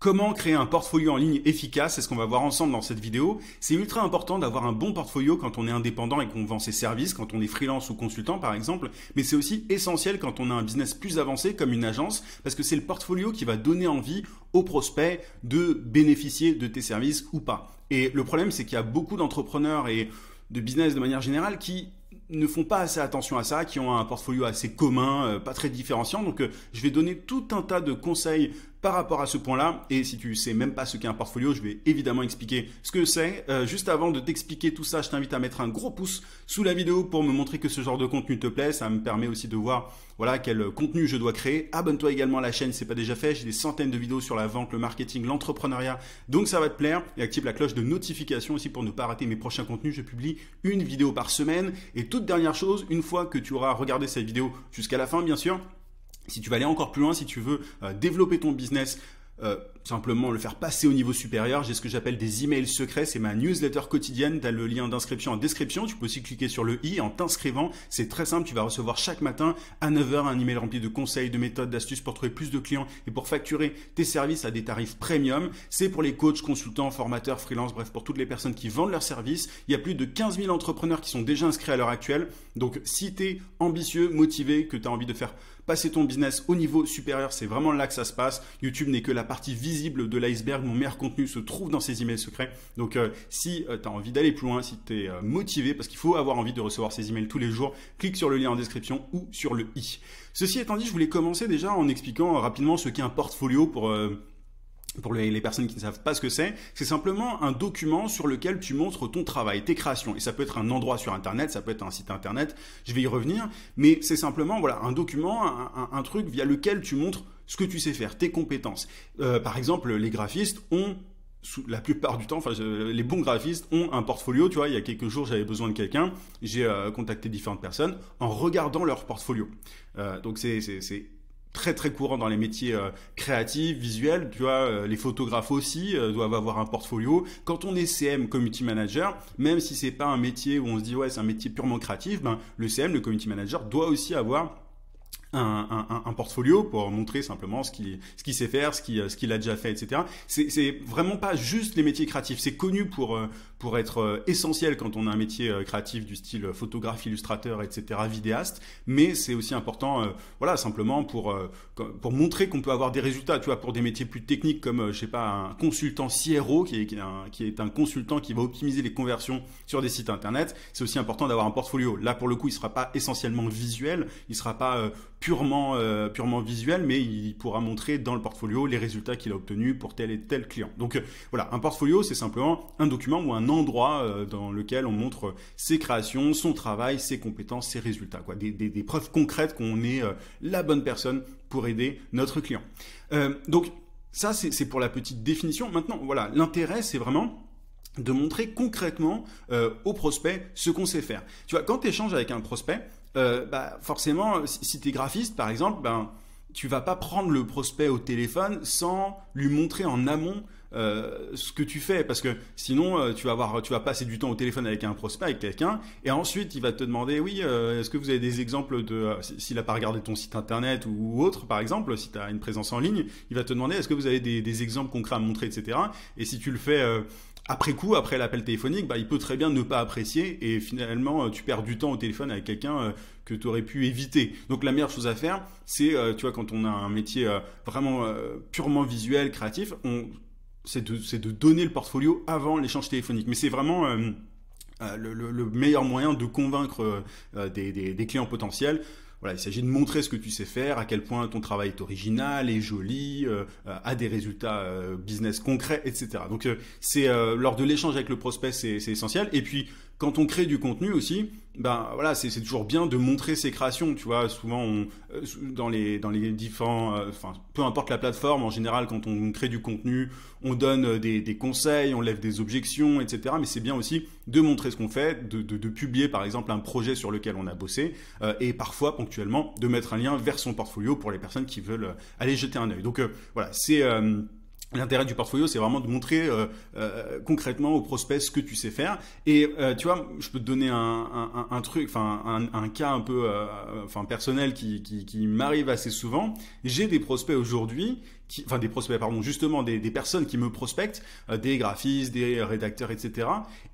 Comment créer un portfolio en ligne efficace C'est ce qu'on va voir ensemble dans cette vidéo. C'est ultra important d'avoir un bon portfolio quand on est indépendant et qu'on vend ses services, quand on est freelance ou consultant par exemple. Mais c'est aussi essentiel quand on a un business plus avancé comme une agence, parce que c'est le portfolio qui va donner envie aux prospects de bénéficier de tes services ou pas. Et le problème, c'est qu'il y a beaucoup d'entrepreneurs et de business de manière générale qui ne font pas assez attention à ça, qui ont un portfolio assez commun, euh, pas très différenciant. Donc euh, je vais donner tout un tas de conseils par rapport à ce point-là. Et si tu sais même pas ce qu'est un portfolio, je vais évidemment expliquer ce que c'est. Euh, juste avant de t'expliquer tout ça, je t'invite à mettre un gros pouce sous la vidéo pour me montrer que ce genre de contenu te plaît. Ça me permet aussi de voir voilà quel contenu je dois créer. Abonne-toi également à la chaîne c'est pas déjà fait. J'ai des centaines de vidéos sur la vente, le marketing, l'entrepreneuriat. Donc ça va te plaire. Et active la cloche de notification aussi pour ne pas rater mes prochains contenus. Je publie une vidéo par semaine. Et toute dernière chose, une fois que tu auras regardé cette vidéo jusqu'à la fin, bien sûr, si tu veux aller encore plus loin, si tu veux euh, développer ton business, euh, simplement le faire passer au niveau supérieur. J'ai ce que j'appelle des emails secrets, c'est ma newsletter quotidienne. Tu as le lien d'inscription en description. Tu peux aussi cliquer sur le i en t'inscrivant. C'est très simple, tu vas recevoir chaque matin à 9h un email rempli de conseils, de méthodes, d'astuces pour trouver plus de clients et pour facturer tes services à des tarifs premium. C'est pour les coachs, consultants, formateurs, freelance, bref, pour toutes les personnes qui vendent leurs services. Il y a plus de 15 000 entrepreneurs qui sont déjà inscrits à l'heure actuelle. Donc si tu es ambitieux, motivé, que tu as envie de faire passer ton business au niveau supérieur, c'est vraiment là que ça se passe. YouTube n'est que la partie visible de l'iceberg. Mon meilleur contenu se trouve dans ces emails secrets. Donc euh, si euh, tu as envie d'aller plus loin, si tu es euh, motivé, parce qu'il faut avoir envie de recevoir ces emails tous les jours, clique sur le lien en description ou sur le i. Ceci étant dit, je voulais commencer déjà en expliquant rapidement ce qu'est un portfolio pour pour les, personnes qui ne savent pas ce que c'est, c'est simplement un document sur lequel tu montres ton travail, tes créations. Et ça peut être un endroit sur Internet, ça peut être un site Internet, je vais y revenir, mais c'est simplement voilà un document, un, truc via lequel tu montres ce que tu sais faire, tes compétences. Euh, par exemple, les graphistes ont la plupart du temps, enfin, les bons graphistes ont un portfolio. Tu vois, il y a quelques jours, j'avais besoin de quelqu'un. J'ai euh, contacté différentes personnes en regardant leur portfolio. Euh, donc, c'est très très courant dans les métiers créatifs, visuels. Tu vois, les photographes aussi doivent avoir un portfolio. Quand on est CM, community manager, même si c'est pas un métier où on se dit ouais c'est un métier purement créatif, ben le CM, le community manager, doit aussi avoir un, un, un, portfolio pour montrer simplement ce qu'il ce qu'il sait faire, ce qu'il ce qu'il a déjà fait, etc. C'est vraiment pas juste les métiers créatifs. C'est connu pour euh, pour être euh, essentiel quand on a un métier euh, créatif du style photographe, illustrateur, etc. Vidéaste. Mais c'est aussi important, voilà, simplement pour pour montrer qu'on peut avoir des résultats. Tu vois, pour des métiers plus techniques comme je sais pas un consultant CRO qui est qui est un, qui est un consultant qui va optimiser les conversions sur des sites internet. C'est aussi important d'avoir un portfolio. Là pour le coup, il sera pas essentiellement visuel, il sera pas purement, euh, purement visuel, mais il pourra montrer dans le portfolio les résultats qu'il a obtenus pour tel et tel client. Donc euh, voilà, un portfolio, c'est simplement un document ou un endroit euh, dans lequel on montre ses créations, son travail, ses compétences, ses résultats, quoi. Des, preuves concrètes qu'on est la bonne personne pour aider notre client. donc ça, c'est pour la petite définition. Maintenant, voilà, l'intérêt, c'est vraiment de montrer concrètement au prospect ce qu'on sait faire. Tu vois, quand tu échanges avec un prospect, euh, bah, forcément, si tu es graphiste, par exemple, ben, tu vas pas prendre le prospect au téléphone sans lui montrer en amont euh, ce que tu fais. Parce que sinon euh, tu vas avoir tu vas passer du temps au téléphone avec un prospect avec quelqu'un et ensuite il va te demander oui est-ce que vous avez des exemples de s'il a pas regardé ton site internet ou autre par exemple si tu as une présence en ligne il va te demander est-ce que vous avez des, des, exemples concrets à montrer etc et si tu le fais après coup, après l'appel téléphonique, bah, il peut très bien ne pas apprécier et finalement euh, tu perds du temps au téléphone avec quelqu'un euh, que tu aurais pu éviter. Donc la meilleure chose à faire, c'est, euh, tu vois, quand on a un métier vraiment purement visuel, créatif, c'est de, de, donner le portfolio avant l'échange téléphonique. Mais c'est vraiment le, meilleur moyen de convaincre des, des clients potentiels voilà, il s'agit de montrer ce que tu sais faire, à quel point ton travail est original, est joli, euh, a des résultats euh, business concrets, etc. Donc euh, c'est euh, lors de l'échange avec le prospect, c'est essentiel. Et puis quand on crée du contenu aussi, ben voilà, c'est toujours bien de montrer ses créations. Tu vois, souvent euh, dans les dans les différents, euh, peu importe la plateforme, en général quand on crée du contenu, on donne euh, des, des conseils, on lève des objections, etc. Mais c'est bien aussi de montrer ce qu'on fait, de, de, de, publier par exemple un projet sur lequel on a bossé, et parfois ponctuellement de mettre un lien vers son portfolio pour les personnes qui veulent aller jeter un œil. Donc voilà, c'est L'intérêt du portfolio, c'est vraiment de montrer euh, euh, concrètement au prospect ce que tu sais faire. Et euh, tu vois, je peux te donner un, un, un truc, enfin un, un, cas un peu, enfin personnel qui, qui, qui m'arrive assez souvent. J'ai des prospects aujourd'hui, qui, enfin des prospects, pardon, justement des, des personnes qui me prospectent, des graphistes, des rédacteurs, etc.,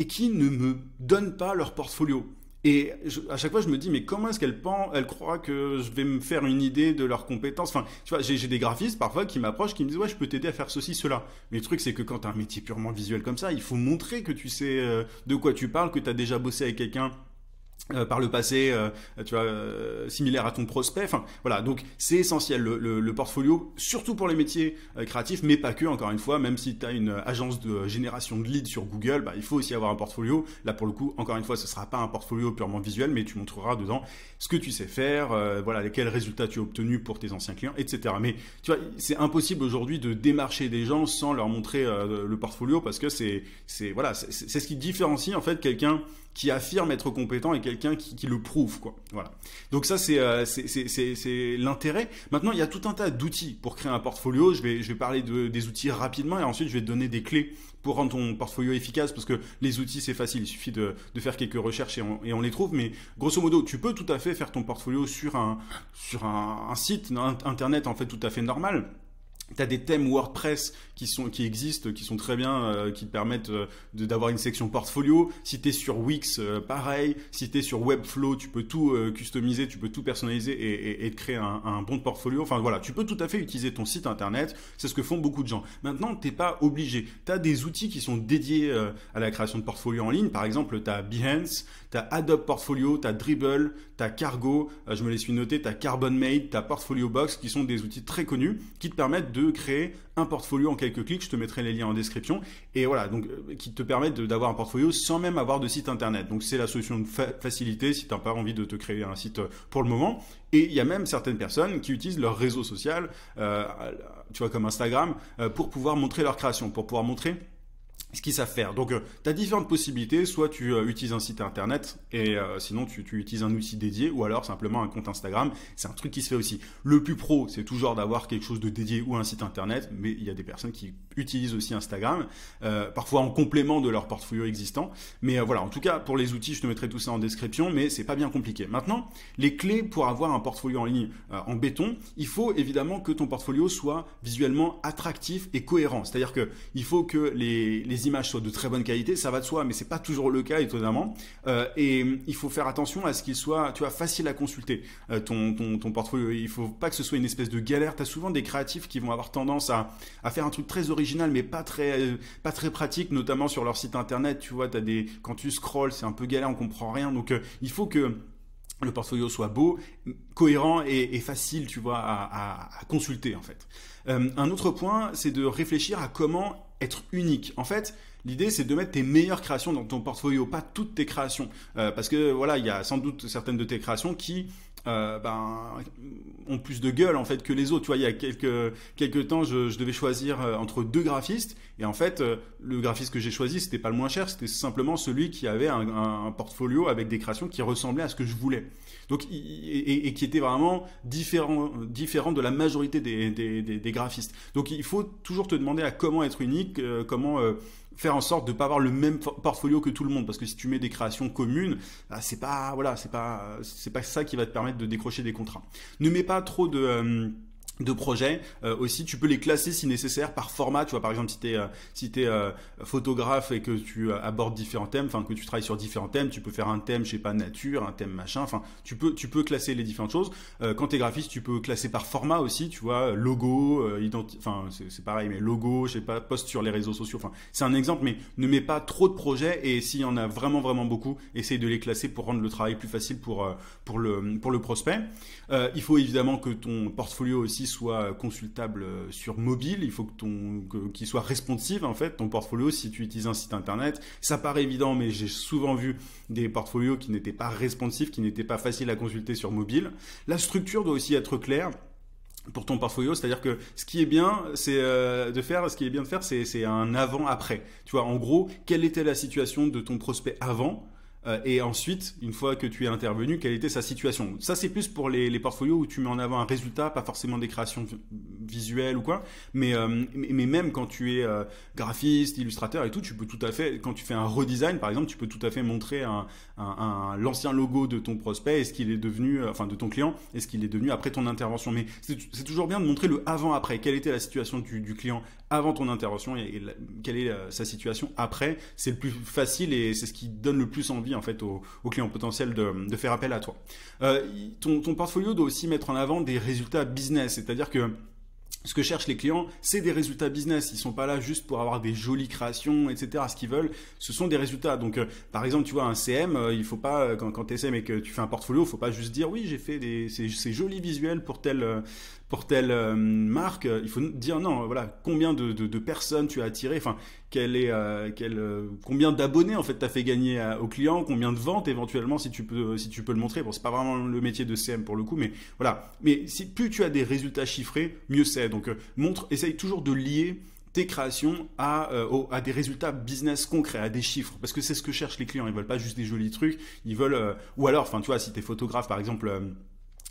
et qui ne me donnent pas leur portfolio. Et à chaque fois, je me dis, mais comment est-ce qu'elles pensent, elles croient que je vais me faire une idée de leurs compétences? Enfin, tu vois, j'ai des graphistes parfois qui m'approchent, qui me disent, ouais, je peux t'aider à faire ceci, cela. Mais le truc, c'est que quand tu as un métier purement visuel comme ça, il faut montrer que tu sais euh, de quoi tu parles, que tu as déjà bossé avec quelqu'un euh, par le passé, euh, tu vois, euh, similaire à ton prospect. Enfin, voilà. Donc, c'est essentiel le, portfolio, surtout pour les métiers créatifs, mais pas que. Encore une fois, même si tu as une agence de génération de leads sur Google, bah, il faut aussi avoir un portfolio. Là, pour le coup, encore une fois, ce sera pas un portfolio purement visuel, mais tu montreras dedans ce que tu sais faire, voilà, quels résultats tu as obtenus pour tes anciens clients, etc. Mais tu vois, c'est impossible aujourd'hui de démarcher des gens sans leur montrer le portfolio parce que c'est, c'est voilà, c'est ce qui différencie en fait quelqu'un qui affirme être compétent et quelqu'un qui, qui, le prouve quoi. Voilà. Donc ça c'est euh, c'est l'intérêt. Maintenant il y a tout un tas d'outils pour créer un portfolio. Je vais parler de, des outils rapidement et ensuite je vais te donner des clés pour rendre ton portfolio efficace parce que les outils c'est facile. Il suffit de, faire quelques recherches et on, les trouve. Mais grosso modo tu peux tout à fait faire ton portfolio sur un site internet en fait tout à fait normal tu as des thèmes WordPress qui sont qui existent, qui sont très bien, euh, qui te permettent euh, d'avoir une section portfolio. Si tu es sur Wix, euh, pareil. Si tu es sur Webflow, tu peux tout customiser, tu peux tout personnaliser et, et, créer un, bon portfolio. Enfin voilà, tu peux tout à fait utiliser ton site internet. C'est ce que font beaucoup de gens. Maintenant, t'es pas obligé. Tu as des outils qui sont dédiés à la création de portfolio en ligne. Par exemple, tu as Behance, tu as Adobe Portfolio, tu as Dribble, tu as Cargo, je me les suis noté, tu as CarbonMate, tu as Portfolio Box, qui sont des outils très connus qui te permettent de de créer un portfolio en quelques clics. Je te mettrai les liens en description. Et voilà, donc euh, qui te permettent d'avoir un portfolio sans même avoir de site internet. Donc c'est la solution de facilité si tu n'as pas envie de te créer un site euh, pour le moment. Et il y a même certaines personnes qui utilisent leur réseau social, euh, tu vois, comme Instagram, pour pouvoir montrer leur création, pour pouvoir montrer ce qu'ils savent faire. Donc, euh, tu as différentes possibilités. Soit tu euh, utilises un site internet et euh, sinon tu, utilises un outil dédié ou alors simplement un compte Instagram. C'est un truc qui se fait aussi. Le plus pro, c'est toujours d'avoir quelque chose de dédié ou un site internet, mais il y a des personnes qui utilisent aussi Instagram, parfois en complément de leur portfolio existant. Mais voilà, en tout cas, pour les outils, je te mettrai tout ça en description, mais c'est pas bien compliqué. Maintenant, les clés pour avoir un portfolio en ligne en béton, il faut évidemment que ton portfolio soit visuellement attractif et cohérent. C'est-à-dire que il faut que les images soient de très bonne qualité, ça va de soi, mais c'est pas toujours le cas étonnamment. Euh, et il faut faire attention à ce qu'il soit, tu vois, facile à consulter euh, ton, ton, ton, portfolio. Il faut pas que ce soit une espèce de galère. Tu as souvent des créatifs qui vont avoir tendance à, à faire un truc très original, mais pas très, euh, pas très pratique, notamment sur leur site internet. Tu vois, as des, quand tu scrolls, c'est un peu galère, on comprend rien. Donc il faut que le portfolio soit beau, cohérent et, facile, tu vois, à, consulter en fait. Un autre point, c'est de réfléchir à comment être unique. En fait, l'idée c'est de mettre tes meilleures créations dans ton portfolio, pas toutes tes créations, euh, parce que voilà, il y a sans doute certaines de tes créations qui euh, ben, ont plus de gueule en fait que les autres. Tu vois, il y a quelques quelques temps, je, je devais choisir euh, entre deux graphistes et en fait, euh, le graphiste que j'ai choisi, c'était pas le moins cher, c'était simplement celui qui avait un, un, portfolio avec des créations qui ressemblaient à ce que je voulais. Donc, et, et qui était vraiment différent différent de la majorité des, des, des, des, graphistes. Donc, il faut toujours te demander à comment être unique, comment faire en sorte de pas avoir le même portfolio que tout le monde. Parce que si tu mets des créations communes bah, c'est pas voilà c'est pas c'est pas ça qui va te permettre de décrocher des contrats. Ne mets pas trop de euh, de projets euh, aussi tu peux les classer si nécessaire par format. Tu vois par exemple si tu es euh, si tu euh, photographe et que tu abordes différents thèmes enfin que tu travailles sur différents thèmes tu peux faire un thème je sais pas nature un thème machin. Enfin tu peux tu peux classer les différentes choses. Quand tu es graphiste tu peux classer par format aussi tu vois logo enfin c'est pareil mais logo je sais pas poste sur les réseaux sociaux. Enfin c'est un exemple mais ne mets pas trop de projets et s'il y en a vraiment vraiment beaucoup essaye de les classer pour rendre le travail plus facile pour pour le pour le prospect. Il faut évidemment que ton portfolio aussi soit consultable euh, sur mobile, il faut que ton qu'il soit responsive en fait ton portfolio si tu utilises un site internet. Ça paraît évident mais j'ai souvent vu des portfolios qui n'étaient pas responsifs, qui n'étaient pas faciles à consulter sur mobile. La structure doit aussi être claire pour ton portfolio, c'est-à-dire que ce qui est bien, c'est euh, de faire, ce qui est bien de faire, c'est un avant-après. Tu vois, en gros, quelle était la situation de ton prospect avant euh, et ensuite, une fois que tu es intervenu, quelle était sa situation? Ça, c'est plus pour les, portfolios où tu mets en avant un résultat, pas forcément des créations visuelles ou quoi, mais, euh, mais même quand tu es euh, graphiste, illustrateur et tout, tu peux tout à fait, quand tu fais un redesign, par exemple, tu peux tout à fait montrer un, l'ancien logo de ton prospect et ce qu'il est devenu, enfin de ton client, et ce qu'il est devenu après ton intervention. Mais c'est toujours bien de montrer le avant-après. Quelle était la situation du, client? Avant ton intervention et, quelle est sa situation après. C'est le plus facile et c'est ce qui donne le plus envie en fait aux, clients potentiels de, faire appel à toi. Euh, ton, portfolio doit aussi mettre en avant des résultats business, c'est-à-dire que ce que cherchent les clients, c'est des résultats business. Ils sont pas là juste pour avoir des jolies créations, etc. Ce qu'ils veulent, ce sont des résultats. Donc, euh, par exemple, tu vois, un CM, euh, il faut pas, quand, tu SM et que tu fais un portfolio, il faut pas juste dire oui, j'ai fait des, ces, ces, jolis visuels pour tel, pour telle euh, marque, il faut dire non, voilà, combien de, personnes tu as attiré, enfin, quel est, euh, quel, euh, combien d'abonnés en fait t'as fait gagner aux clients, combien de ventes éventuellement si tu peux, si tu peux le montrer. Bon, c'est pas vraiment le métier de CM pour le coup, mais voilà. Mais si plus tu as des résultats chiffrés, mieux c'est. Donc montre, essaye toujours de lier tes créations à, à des résultats business concrets, à des chiffres, parce que c'est ce que cherchent les clients. Ils veulent pas juste des jolis trucs, ils veulent, ou alors, enfin, tu vois, si tu es photographe par exemple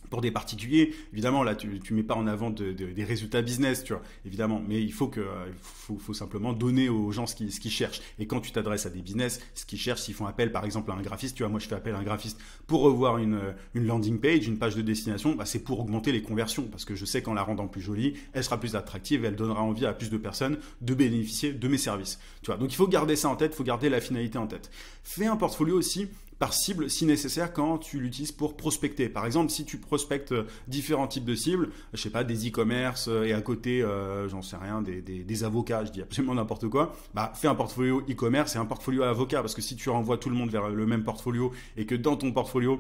pour des particuliers, évidemment, là, tu, tu mets pas en avant des résultats business, tu vois, évidemment, mais il faut que, faut, faut, simplement donner aux gens ce qu'ils, ce cherchent. Et quand tu t'adresses à des business, ce qu'ils cherchent, s'ils font appel, par exemple, à un graphiste, tu vois, moi, je fais appel à un graphiste pour revoir une, une landing page, une page de destination, bah, c'est pour augmenter les conversions, parce que je sais qu'en la rendant plus jolie, elle sera plus attractive elle donnera envie à plus de personnes de bénéficier de mes services. Tu vois, donc il faut garder ça en tête, il faut garder la finalité en tête. Fais un portfolio aussi par cible si nécessaire quand tu l'utilises pour prospecter. Par exemple, si tu prospectes euh, différents types de cibles, je sais pas, des e-commerce euh, et à côté, euh, j'en sais rien, des, avocats, je dis absolument n'importe quoi, bah fais un portfolio e-commerce et un portfolio avocat parce que si tu renvoies tout le monde vers le même portfolio et que dans ton portfolio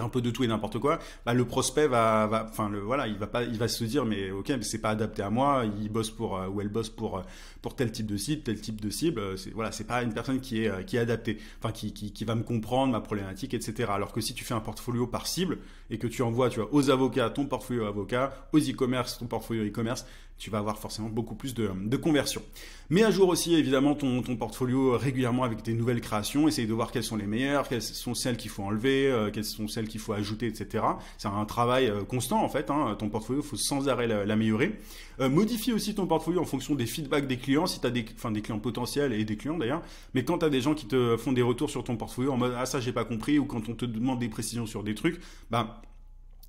un peu de tout et n'importe quoi, bah le prospect va, va, enfin le voilà, il va pas, il va se dire mais ok, mais c'est pas adapté à moi, il bosse pour euh, ou elle bosse pour euh, pour tel type de cible, tel type de cible, euh, c'est voilà, c'est pas une personne qui est qui adaptée, enfin qui, qui, qui va me comprendre ma problématique, etc. Alors que si tu fais un portfolio par cible et que tu envoies, tu vois, aux avocats ton portfolio avocat, aux e-commerce ton portfolio e-commerce, tu vas avoir forcément beaucoup plus de, de conversion. Mets à jour aussi évidemment ton, ton portfolio régulièrement avec des nouvelles créations, essaye de voir quelles sont les meilleures, quelles sont celles qu'il faut enlever, quelles sont celles qu'il faut ajouter, etc. C'est un travail euh, constant en fait. Hein. Ton portfolio, il faut sans arrêt l'améliorer. Euh, modifie aussi ton portfolio en fonction des feedbacks des clients, si tu as des, enfin, des clients potentiels et des clients d'ailleurs. Mais quand tu as des gens qui te font des retours sur ton portfolio en mode ah ça j'ai pas compris ou quand on te demande des précisions sur des trucs, bah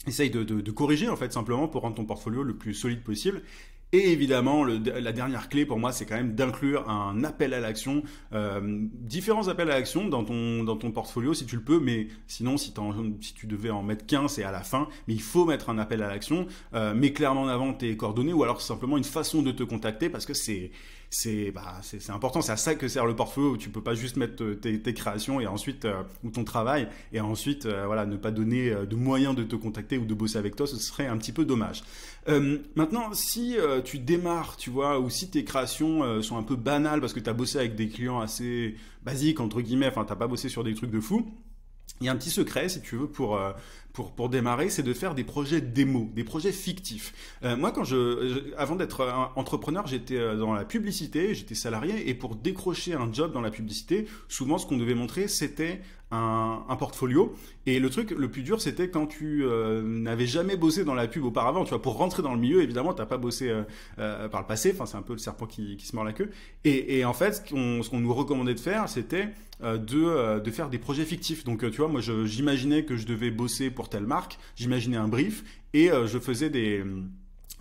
essaye de, de, corriger en fait simplement pour rendre ton portfolio le plus solide possible et évidemment, la dernière clé pour moi, c'est quand même d'inclure un appel à l'action, euh, différents appels à l'action dans ton, dans ton portfolio si tu le peux, mais sinon, si, si tu devais en mettre qu'un, c'est à la fin. Mais il faut mettre un appel à l'action, euh, mets clairement en avant tes coordonnées ou alors simplement une façon de te contacter parce que c'est c'est bah, c'est important. C'est à ça que sert le portfolio. Où tu peux pas juste mettre euh, tes, créations et ensuite euh, ou ton travail et ensuite euh, voilà ne pas donner de moyens de te contacter ou de bosser avec toi. Ce serait un petit peu dommage. maintenant, si tu démarres, tu vois, ou si tes créations sont un peu banales parce que tu as bossé avec des clients assez basiques entre guillemets, enfin t'as pas bossé sur des trucs de fou. Il y a un petit secret, si tu veux, pour, pour, démarrer, c'est de faire des projets démo, des projets fictifs. Euh, moi, quand je, avant d'être entrepreneur, j'étais euh, dans la publicité, j'étais salarié, et pour décrocher un job dans la publicité, souvent ce qu'on devait montrer, c'était un, portfolio. Et le truc le plus dur, c'était quand tu euh, n'avais jamais bossé dans la pub auparavant. Tu vois, pour rentrer dans le milieu, évidemment, t'as pas bossé par le passé. Enfin, c'est un peu le serpent qui, qui se mord la queue. Et, et en fait, ce qu'on nous recommandait de faire, c'était de, de faire des projets fictifs. Donc, tu vois, moi, j'imaginais que je devais bosser pour telle marque. J'imaginais un brief et je faisais des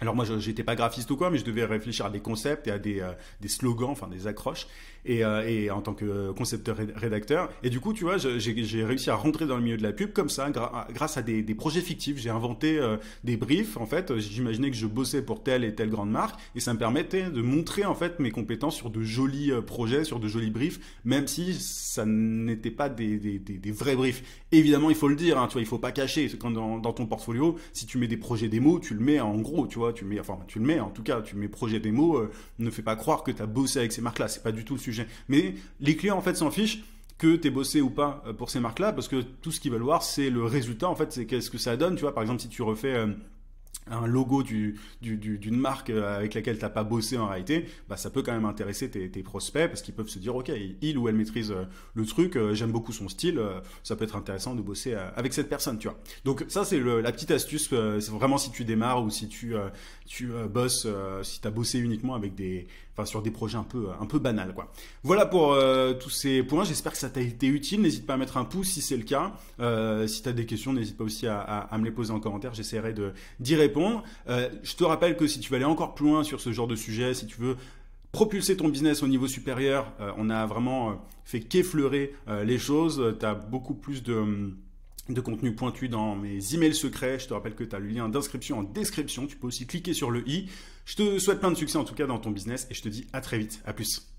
alors moi, je n'étais pas graphiste ou quoi, mais je devais réfléchir à des concepts et à des, des slogans, enfin des accroches et, euh, et en tant que concepteur rédacteur. Et du coup, tu vois, j'ai réussi à rentrer dans le milieu de la pub comme ça, grâce à des, projets fictifs. J'ai inventé euh, des briefs. En fait, j'imaginais que je bossais pour telle et telle grande marque, et ça me permettait de montrer en fait mes compétences sur de jolis euh, projets, sur de jolis briefs, même si ça n'était pas des, vrais briefs. Évidemment, il faut le dire, hein, tu vois, il faut pas cacher. Quand dans, dans, ton portfolio, si tu mets des projets démo, tu le mets en gros, tu vois, tu mets, enfin, tu le mets en tout cas, tu mets projet démo. ne fais pas croire que tu as bossé avec ces marques-là. C'est pas du tout le sujet mais les clients en fait s'en fichent que tu es bossé ou pas euh, pour ces marques-là, parce que tout ce qu'ils veulent voir, c'est le résultat, en fait, c'est qu'est-ce que ça donne, tu vois, par exemple, si tu refais... Euh, un logo du, d'une marque euh, avec laquelle tu n'as pas bossé en réalité, bah, ça peut quand même intéresser tes, prospects parce qu'ils peuvent se dire, OK, il ou elle maîtrise le truc, j'aime beaucoup son style, ça peut être intéressant de bosser avec cette personne, tu vois. Donc ça, c'est la petite astuce, vraiment si tu démarres ou si tu, tu bosses, si tu as bossé uniquement avec des, enfin sur des projets un peu, un peu banals, quoi. Voilà pour tous ces points, j'espère que ça t'a été utile, n'hésite pas à mettre un pouce si c'est le cas. si tu as des questions, n'hésite pas aussi à, me les poser en commentaire, j'essaierai d'y répondre euh, je te rappelle que si tu veux aller encore plus loin sur ce genre de sujet, si tu veux propulser ton business au niveau supérieur, euh, on a vraiment euh, fait qu'effleurer les choses. Tu as beaucoup plus de de contenu pointu dans mes emails secrets. Je te rappelle que tu as le lien d'inscription en description. Tu peux aussi cliquer sur le i. Je te souhaite plein de succès en tout cas dans ton business et je te dis à très vite. À plus.